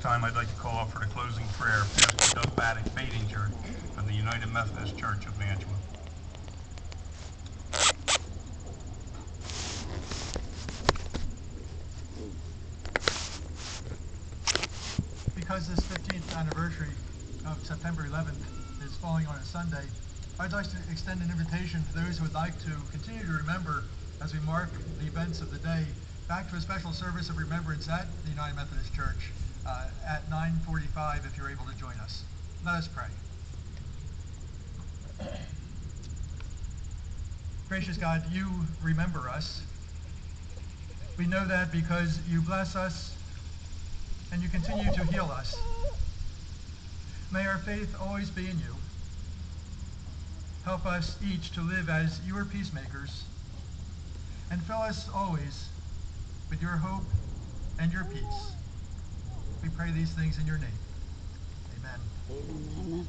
time, I'd like to call for the closing prayer, Pastor Doug Badinger from the United Methodist Church of Mantua. Because this 15th anniversary of September 11th is falling on a Sunday, I'd like to extend an invitation to those who would like to continue to remember as we mark the events of the day back to a special service of remembrance at the United Methodist Church 9:45 if you're able to join us. Let us pray. Gracious God, you remember us. We know that because you bless us and you continue to heal us. May our faith always be in you. Help us each to live as your peacemakers and fill us always with your hope and your peace. We pray these things in your name. Amen.